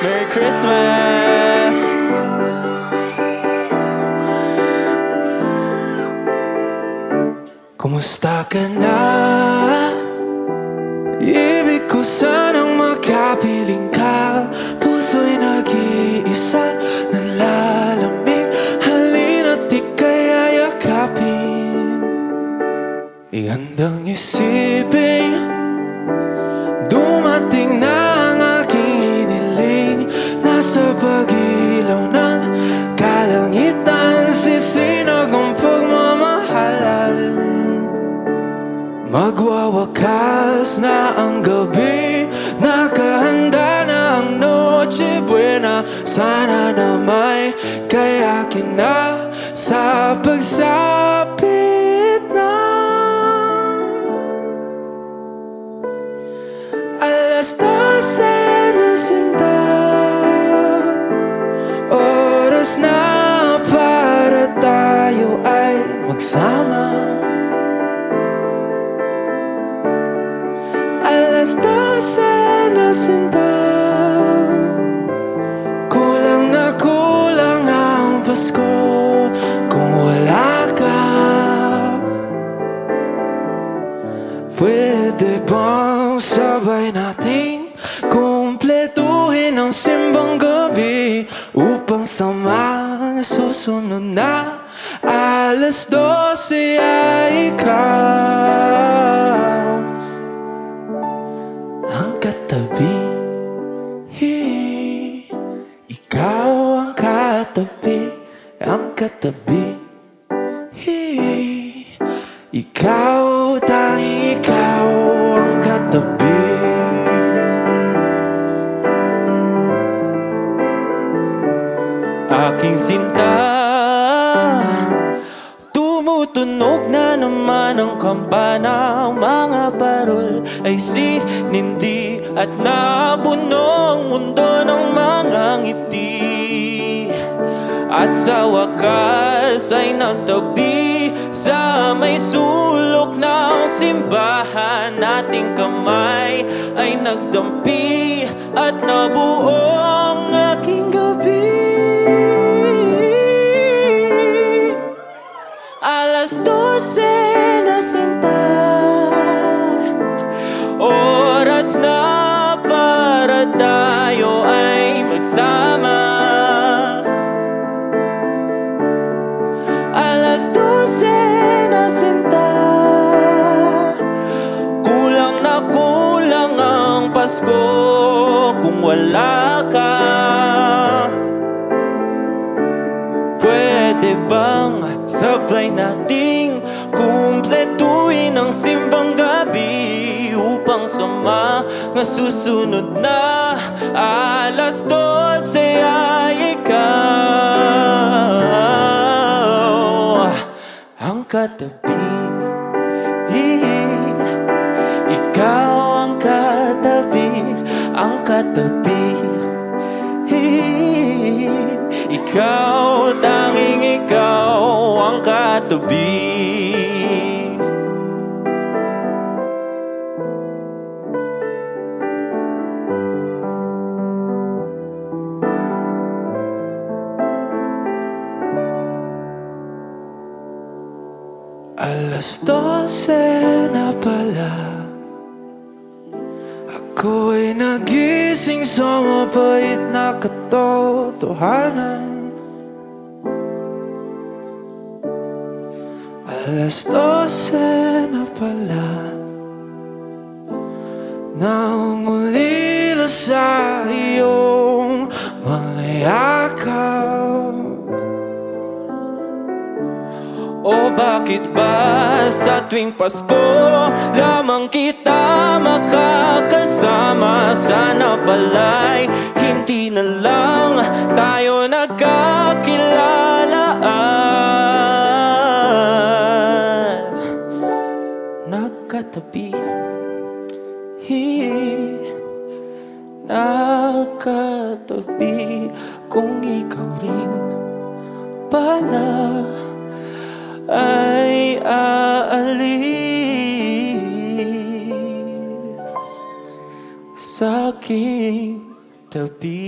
Merry Christmas! Kumusta ka na? Ibig ko sanang makapiling ka Puso'y nag-iisa Nalalamig Halina't ika'y ayakapin Iandang isipin Magwawakas na ang gabi Nakahanda na ang Noche Buena. Sana na may kayakin na Sa pagsapit sinta. Kulang na kulang ang Pasko Kung wala ka. Pwede bang sabay nating Kumpletuhin ang simbang gabi Upang sa mga susunod na Alas 12 ay ikaw Ang katabi Ikaw, tanging ikaw ang katabi. Aking sinta Tumutunog na naman ang kampana. Mga parol ay sinindi At napuno ang mundo ng mga ngiti At sa wakas ay nagtabi Sa may sulok ng simbahan. Ating kamay ay nagdampi At nabuo Pasko Kung wala ka. Pwede bang sabay nating kumpletuin ang simbang gabi upang sa mga susunod na alas 12 ay ikaw katabi. Ikaw ang katabi ang katabi. Ikaw, tanging ikaw ang katabi Alas 12 na pala. Ako'y nagising sa mapait na katotohanan. Alas 12 na pala. Nangulila sa iyong mga O bakit ba sa tuwing Pasko Lamang kita makakasama? Sana pala'y hindi na lang tayo nagkakilalaan Nagkatabi Nagkatabi. Kung ikaw rin pala ay aalis sa aking tabi